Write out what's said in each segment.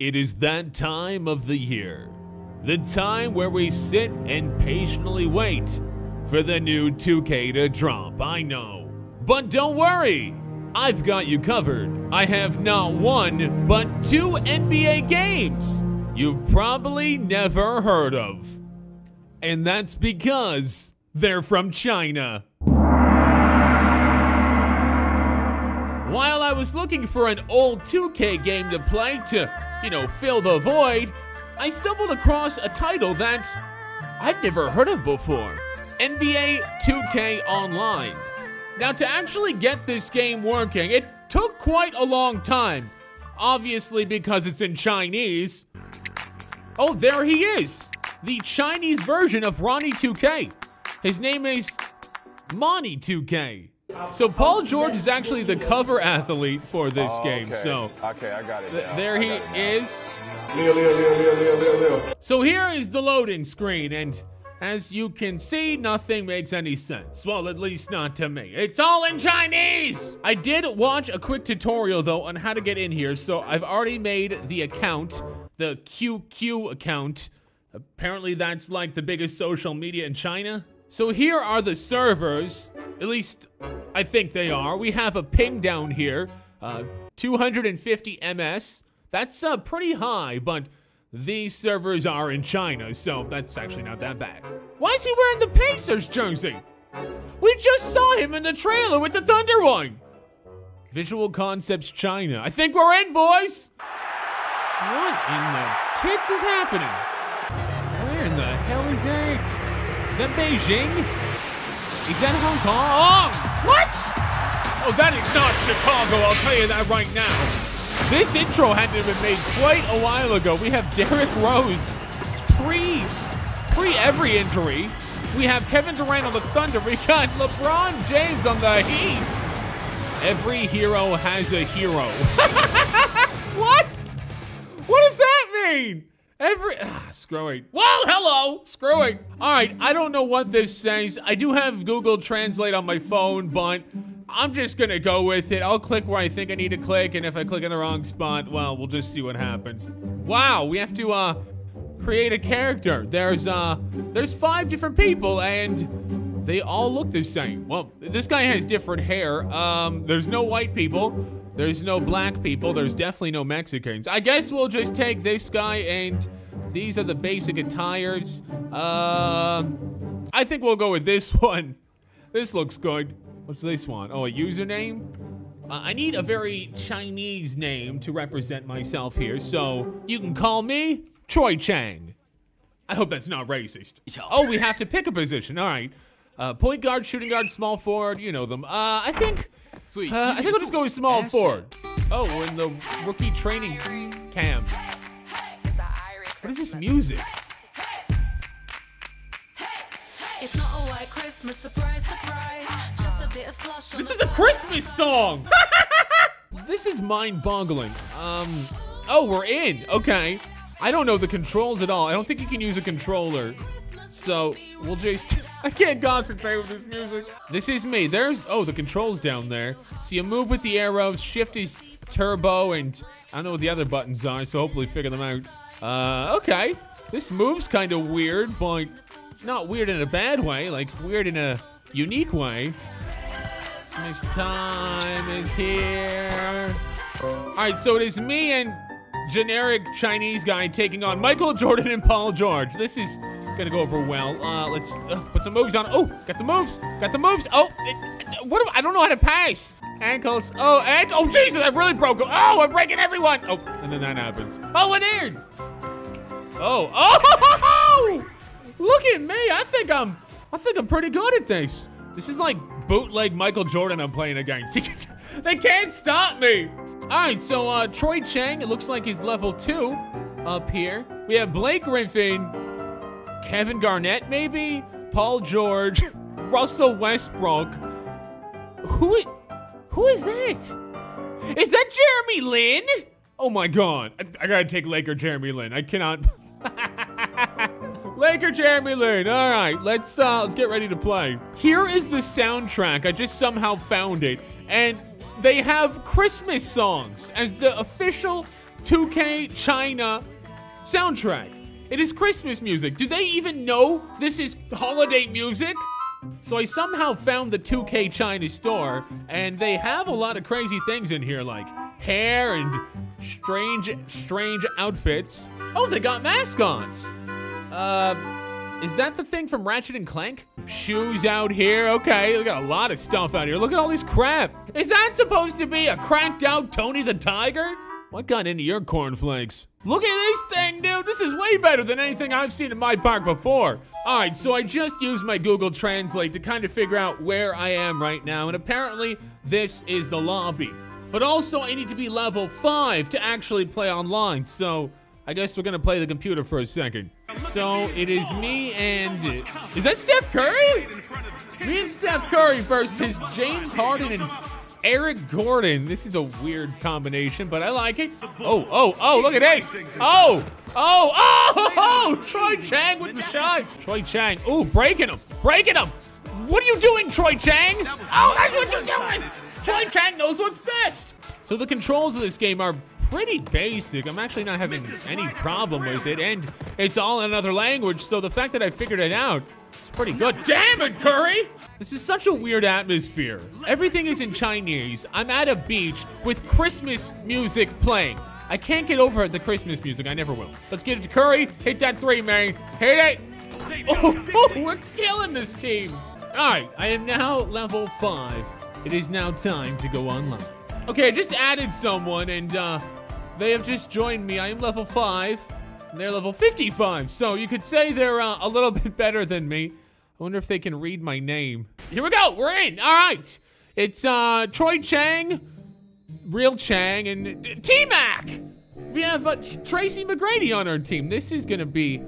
It is that time of the year. The time where we sit and patiently wait for the new 2K to drop. I know. But don't worry, I've got you covered. I have not one, but two NBA games you've probably never heard of. And that's because they're from China. While I was looking for an old 2K game to play to, you know, fill the void, I stumbled across a title that I've never heard of before NBA 2K Online. Now, to actually get this game working, it took quite a long time. Obviously, because it's in Chinese. Oh, there he is! The Chinese version of Ronnie 2K. His name is Monty 2K. So Paul George is actually the cover athlete for this Oh, game. okay. So okay, I got it. now. there he it is. Leo, Leo, Leo. So here is the loading screen, and as you can see, nothing makes any sense. Well, at least not to me. It's all in Chinese! I did watch a quick tutorial, though, on how to get in here, so I've already made the account, the QQ account. Apparently, that's like the biggest social media in China. So here are the servers. At least, I think they are. We have a ping down here, uh, 250 ms. That's uh, pretty high, but these servers are in China, so that's actually not that bad. Why is he wearing the Pacers jersey? We just saw him in the trailer with the Thunder one. Visual Concepts China. I think we're in, boys. What in the tits is happening? Where in the hell is that? Is that Beijing? Is that Hong Kong? Oh, what? Oh, that is not Chicago, I'll tell you that right now. This intro had to have been made quite a while ago. We have Derrick Rose pre pre every injury. We have Kevin Durant on the Thunder. We got LeBron James on the Heat. Every hero has a hero. what? What does that mean? Every ah, screw it. Whoa, hello. Screw it. All right, I don't know what this says. I do have Google Translate on my phone, but I'm just gonna go with it. I'll click where I think I need to click, and if I click in the wrong spot, well, we'll just see what happens. Wow, we have to uh create a character. There's uh there's five different people, and they all look the same. Well, this guy has different hair. Um, there's no white people. There's no black people. There's definitely no Mexicans. I guess we'll just take this guy and these are the basic attires. Um, I think we'll go with this one. This looks good. What's this one? Oh, a username? Uh, I need a very Chinese name to represent myself here, so you can call me Troy Chang. I hope that's not racist. Oh, we have to pick a position. All right. Uh, point guard, shooting guard, small forward. You know them. Uh, I think. Uh, I think I'll just go with small forward. Oh, we're in the rookie training camp. What is this music? It's not a white Christmas surprise, surprise. Just a bit of slush. This is a. Christmas song. this is mind-boggling. Um. Oh, we're in. Okay. I don't know the controls at all. I don't think you can use a controller. So we'll just. I can't concentrate with this music. This is me. There's. Oh, the controls down there. So you move with the arrows. Shift is turbo, and I don't know what the other buttons are. So hopefully figure them out. Uh. Okay. This move's kind of weird, but not weird in a bad way. Like weird in a unique way. Miss Time is here. All right, so it is me and generic Chinese guy taking on Michael Jordan and Paul George. This is gonna go over well. Uh, let's uh, put some moves on. Oh, got the moves. Got the moves. Oh, it- what? I don't know how to pass. Ankles. Oh, ankle. Oh, Jesus! I really broke. Oh, I'm breaking everyone. Oh, and then that happens. Oh, an. Oh, oh! Look at me. I think I'm. I think I'm pretty good at this. This is like bootleg Michael Jordan I'm playing against. they can't stop me. All right, so uh, Troy Chang. It looks like he's level two up here. We have Blake Griffin, Kevin Garnett, maybe Paul George, Russell Westbrook. Who, who is that? Is that Jeremy Lin? Oh my God! I, I gotta take Laker Jeremy Lin. I cannot. Laker Jeremy Lin. All right, let's uh, let's get ready to play. Here is the soundtrack. I just somehow found it, and they have Christmas songs as the official 2K China soundtrack. It is Christmas music. Do they even know this is holiday music? So I somehow found the 2K China store, and they have a lot of crazy things in here, like hair and strange, strange outfits. Oh, they got mascots. Uh, is that the thing from Ratchet and Clank? Shoes out here. Okay, they got a lot of stuff out here. Look at all this crap. Is that supposed to be a cracked out Tony the Tiger? What got into your cornflakes? Look at this thing, dude. This is way better than anything I've seen in my park before. All right, so I just used my Google Translate to kind of figure out where I am right now, and apparently this is the lobby. But also, I need to be level 5 to actually play online, so I guess we're gonna play the computer for a second. So it is me and is that Steph Curry? Me and Steph Curry versus James Harden and Eric Gordon. This is a weird combination, but I like it. Oh, oh, oh, look at this. Oh, oh, oh, oh, Troy Chang with the shot. Troy Chang. Ooh, breaking him, breaking him. What are you doing, Troy Chang? Oh, that's what you're doing. Troy Chang knows what's best. So the controls of this game are pretty basic. I'm actually not having any problem with it, and it's all in another language, so the fact that I figured it out pretty good. Damn it, Curry! This is such a weird atmosphere. Everything is in Chinese. I'm at a beach with Christmas music playing. I can't get over the Christmas music. I never will. Let's get it to Curry. Hit that three, man. Hit it. Oh, oh, we're killing this team. All right, I am now level five. It is now time to go online. Okay, I just added someone and uh, they have just joined me. I am level 5, and they're level 55. So you could say they're uh, a little bit better than me. I wonder if they can read my name. Here we go. We're in. All right. It's uh, Troy Chang, Real Chang, and T-Mac. We have uh, Tracy McGrady on our team. This is going to be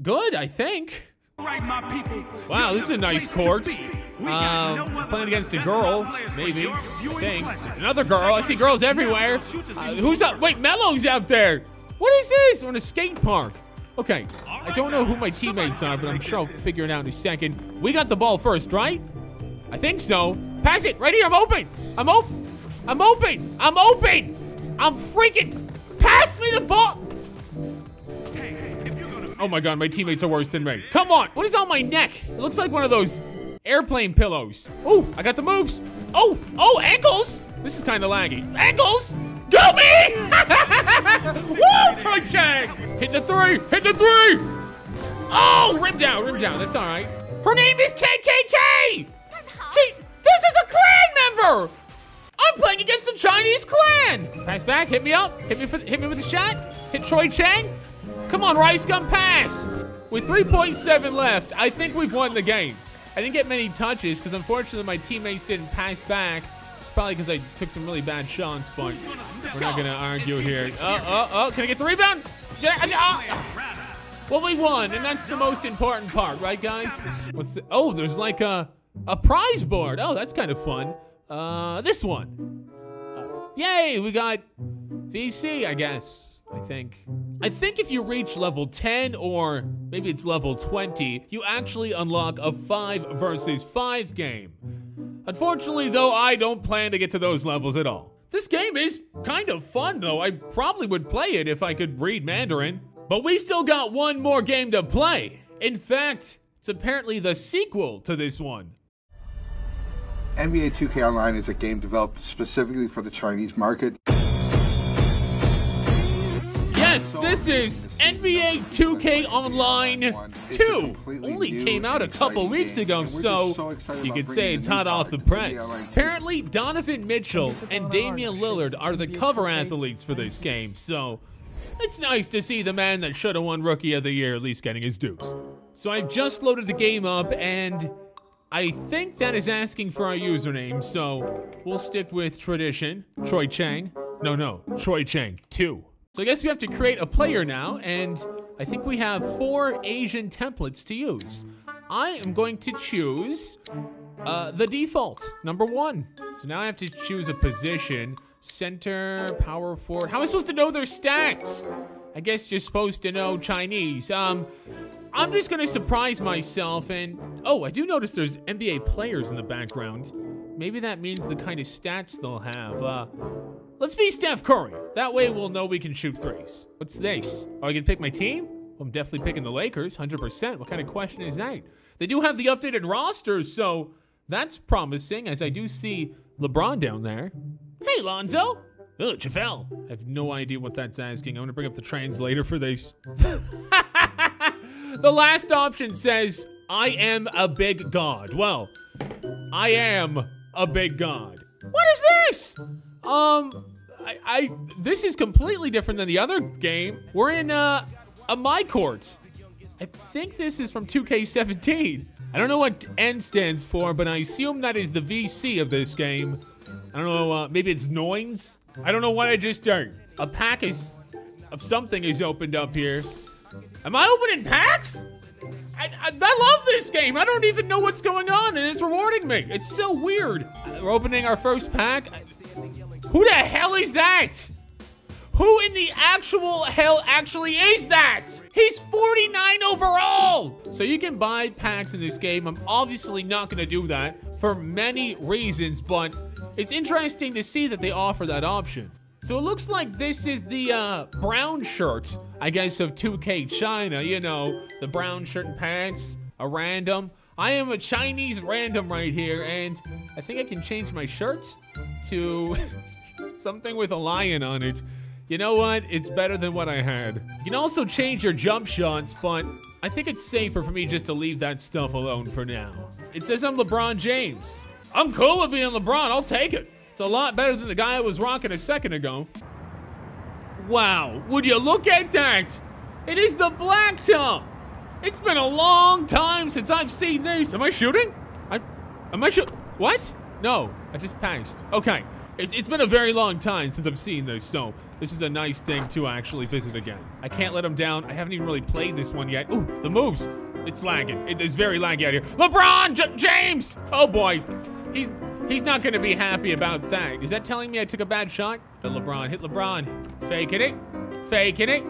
good, I think. Wow, this is a nice court. Um, playing against a girl, maybe. I think. Another girl. I see girls everywhere. Uh, who's up? Wait, Melo's out there. What is this? We're in a skate park. Okay, I don't know who my teammates are, but I'm sure I'll figure it out in a second. We got the ball first, right? I think so. Pass it right here. I'm open. I'm open. I'm open. I'm open. I'm freaking. Pass me the ball. Oh my god, my teammates are worse than me. Come on. What is on my neck? It looks like one of those airplane pillows. Oh, I got the moves. Oh, oh, ankles. This is kind of laggy. Ankles. Go me! Woo, Troy Chang. Hit the three. Hit the three. Oh, rim down, rim down. That's all right. Her name is KKK. She, this is a clan member. I'm playing against the Chinese clan. Pass back. Hit me up. Hit me for, hit me with a shot. Hit Troy Chang. Come on, Rice Gun pass. With 3.7 left, I think we've won the game. I didn't get many touches because unfortunately my teammates didn't pass back. It's probably because I took some really bad shots, but we're not gonna argue here. Oh, oh, oh! Can I get the rebound? Yeah, oh. Well, we won, and that's the most important part, right, guys? What's the, oh, there's like a a prize board. Oh, that's kind of fun. Uh, this one. Uh, yay, we got VC, I guess. I think. I think if you reach level 10 or maybe it's level 20, you actually unlock a 5 versus 5 game. Unfortunately, though, I don't plan to get to those levels at all. This game is kind of fun, though. I probably would play it if I could read Mandarin. But we still got one more game to play. In fact, it's apparently the sequel to this one. NBA 2K Online is a game developed specifically for the Chinese market. Yes, this is NBA 2K Online 2. Only came out a couple weeks ago, so you could say it's hot off the press. Apparently, Donovan Mitchell and Damian Lillard are the cover athletes for this game, so it's nice to see the man that should have won Rookie of the Year at least getting his dues. So I've just loaded the game up, and I think that is asking for our username, so we'll stick with tradition. Troy Chang. No, no, Troy Chang 2. So I guess we have to create a player now, and I think we have four Asian templates to use. I am going to choose uh, the default, number one. So now I have to choose a position, center, power forward. How am I supposed to know their stats? I guess you're supposed to know Chinese. Um, I'm just gonna surprise myself and, oh, I do notice there's NBA players in the background. Maybe that means the kind of stats they'll have. Uh, Let's be Steph Curry. That way we'll know we can shoot threes. What's this? Oh, I can pick my team? I'm definitely picking the Lakers, 100%. What kind of question is that? They do have the updated rosters, so that's promising, as I do see LeBron down there. Hey, Lonzo. Oh, JaVale. I have no idea what that's asking. I'm gonna bring up the translator for this. the last option says, I am a big god. Well, I am a big god. What is this? Um, I, I this is completely different than the other game. We're in uh, a my court. I think this is from 2K17. I don't know what N stands for, but I assume that is the VC of this game. I don't know, uh, maybe it's Noins? I don't know what I just done. A pack is, of something is opened up here. Am I opening packs? I, I, I love this game. I don't even know what's going on, and it's rewarding me. It's so weird. We're opening our first pack. I- who the hell is that? Who in the actual hell actually is that? He's 49 overall! So you can buy packs in this game. I'm obviously not gonna do that for many reasons, but it's interesting to see that they offer that option. So it looks like this is the uh, brown shirt, I guess, of 2K China. You know, the brown shirt and pants, a random. I am a Chinese random right here, and I think I can change my shirt to something with a lion on it. You know what? It's better than what I had. You can also change your jump shots, but I think it's safer for me just to leave that stuff alone for now. It says I'm LeBron James. I'm cool with being LeBron. I'll take it. It's a lot better than the guy I was rocking a second ago. Wow, would you look at that? It is the blacktop. It's been a long time since I've seen this. Am I shooting? I, am I shoot? What? No, I just passed. Okay, it's, it's been a very long time since I've seen this, so this is a nice thing to actually visit again. I can't let him down. I haven't even really played this one yet. Ooh, the moves. It's lagging. It is very laggy out here. LeBron J- James. Oh boy, he's he's not gonna be happy about that. Is that telling me I took a bad shot? Hit LeBron. Hit LeBron. Faking it. Faking it.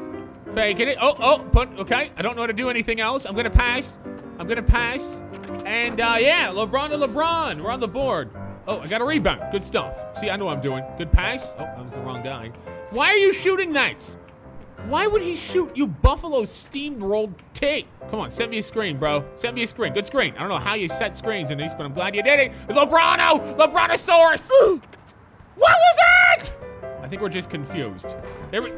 Faking it. Oh, oh, put, okay. I don't know how to do anything else. I'm gonna pass. I'm gonna pass. And uh, yeah, LeBron to LeBron. We're on the board. Oh, I got a rebound. Good stuff. See, I know what I'm doing. Good pass. Oh, that was the wrong guy. Why are you shooting that? Why would he shoot you buffalo steamed rolled tape? Come on, send me a screen, bro. Send me a screen. Good screen. I don't know how you set screens in these, but I'm glad you did it. Lebrano! Lebronosaurus! what was that? I think we're just confused. There we-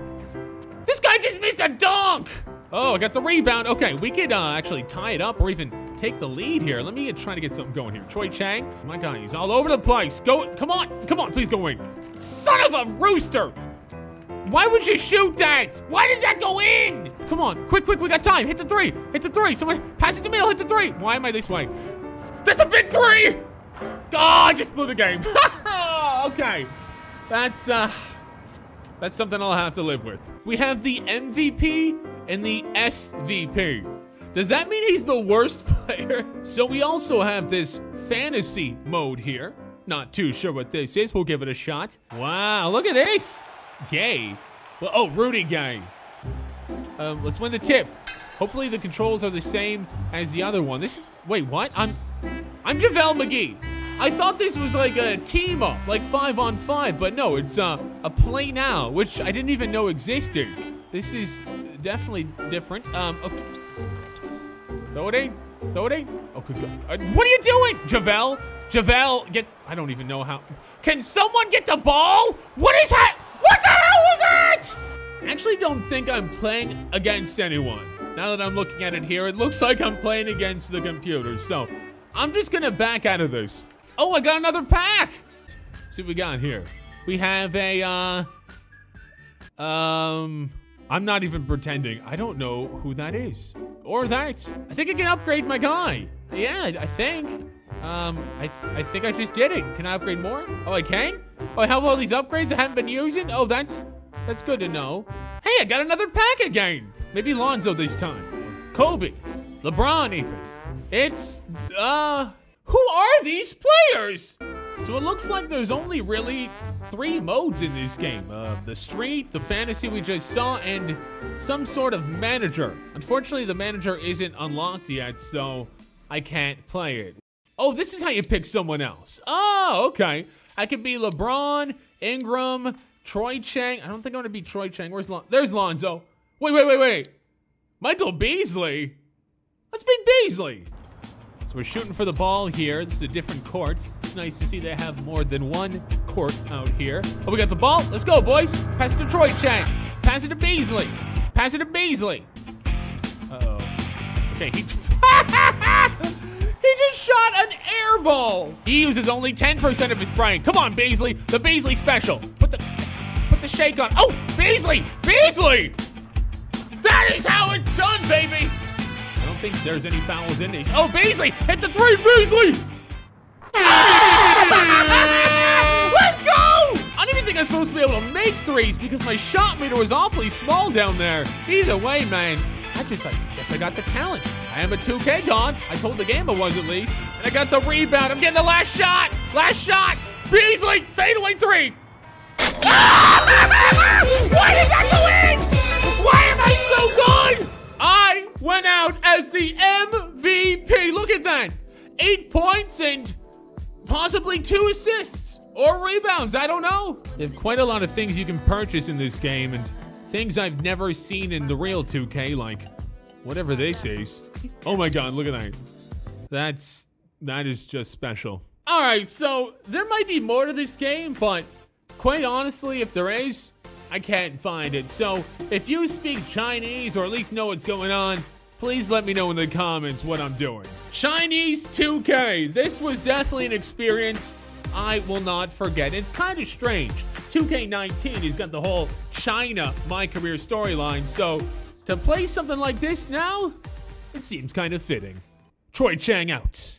this guy just missed a dunk! Oh, I got the rebound. Okay, we could uh, actually tie it up or even take the lead here. Let me try to get something going here. Choi Chang, my God, he's all over the place. Go, come on, come on, please go in. Son of a rooster! Why would you shoot that? Why did that go in? Come on, quick, quick, we got time. Hit the three, hit the three. Someone pass it to me, I'll hit the three. Why am I this way? That's a big three! Oh, I just blew the game. okay, that's, uh, that's something I'll have to live with. We have the MVP and the SVP. Does that mean he's the worst player? So we also have this fantasy mode here. Not too sure what this is. We'll give it a shot. Wow, look at this. Gay. Well, oh, Rudy Gay. Um, let's win the tip. Hopefully the controls are the same as the other one. This, wait, what? I'm, I'm JaVale McGee. I thought this was like a team up, like five on five, but no, it's uh, a play now, which I didn't even know existed. This is definitely different. Um, okay. Throw it in. Throw it in. God. Uh, what are you doing? JaVale? JaVale, get, I don't even know how. Can someone get the ball? What is that? What the hell was that? I actually don't think I'm playing against anyone. Now that I'm looking at it here, it looks like I'm playing against the computer. So I'm just gonna back out of this. Oh, I got another pack. Let's see what we got here. We have a, uh, um, I'm not even pretending. I don't know who that is. Or that. I think I can upgrade my guy. Yeah, I think. Um, I, I think I just did it. Can I upgrade more? Oh, I can? Oh, I have all these upgrades I haven't been using? Oh, that's, that's good to know. Hey, I got another pack again. Maybe Lonzo this time. Kobe. LeBron even. It's, uh, who are these players? So it looks like there's only really three modes in this game. Uh, the street, the fantasy we just saw, and some sort of manager. Unfortunately, the manager isn't unlocked yet, so I can't play it. Oh, this is how you pick someone else. Oh, okay. I could be LeBron, Ingram, Troy Chang. I don't think I'm gonna beat Troy Chang. Where's Lon? There's Lonzo. Wait, wait, wait, wait. Michael Beasley. Let's beat Beasley. So we're shooting for the ball here. This is a different court. Nice to see they have more than one court out here. Oh, we got the ball. Let's go, boys. Pass it to Troy Chang. Pass it to Beasley. Pass it to Beasley. Uh-oh. Okay, he... he just shot an air ball. He uses only 10% of his brain. Come on, Beasley. The Beasley special. Put the put the shake on. Oh, Beasley! Beasley! That is how it's done, baby! I don't think there's any fouls in these. Oh, Beasley! Hit the three, Beasley! Let's go! I don't even think I'm supposed to be able to make threes because my shot meter was awfully small down there. Either way, man, I just, I guess I got the talent. I am a 2K god. I told the game I was at least. And I got the rebound. I'm getting the last shot. Last shot. Beasley, fadeaway three. Why did that go in? Why am I so good? I went out as the MVP. Look at that. Eight points and possibly two assists or rebounds. I don't know. They have quite a lot of things you can purchase in this game and things I've never seen in the real 2K, like whatever this is. Oh my god, look at that. That's that is just special. All right, so there might be more to this game, but quite honestly, if there is, I can't find it. So if you speak Chinese or at least know what's going on, please let me know in the comments what I'm doing. Chinese 2K. This was definitely an experience I will not forget. It's kind of strange. 2K19 has got the whole China My Career storyline, so to play something like this now, it seems kind of fitting. Troy Chang out.